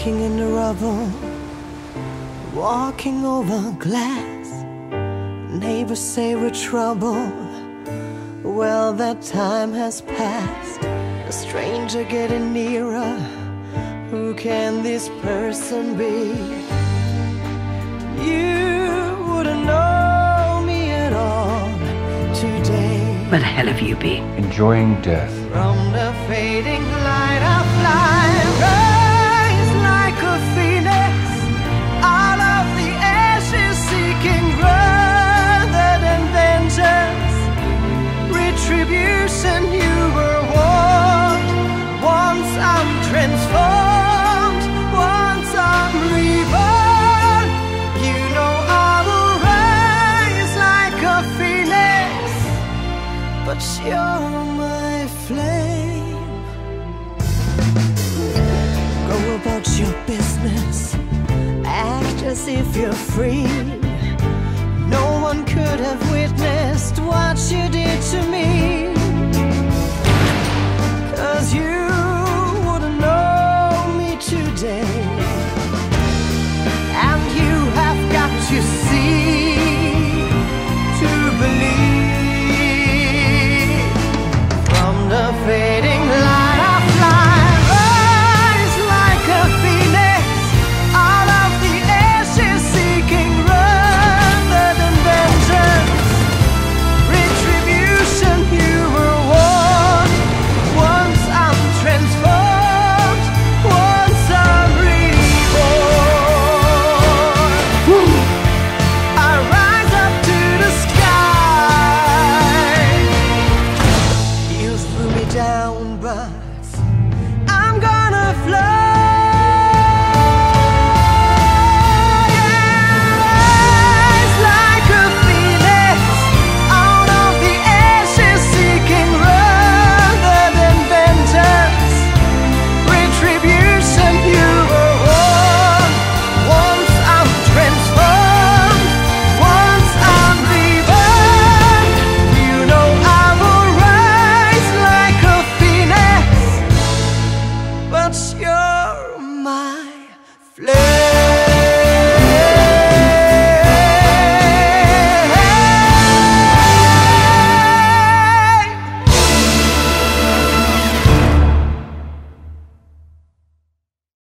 Walking in the rubble, walking over glass. Neighbors say we're trouble. Well, that time has passed. A stranger getting nearer. Who can this person be? You wouldn't know me at all today. Where the hell have you been? Enjoying death. From the fading retribution. You were warned. Once I'm transformed, once I'm reborn. You know I will rise like a phoenix but you're my flame. Go about your business, act as if you're free. Down, but I'm gonna fly. You're my flame.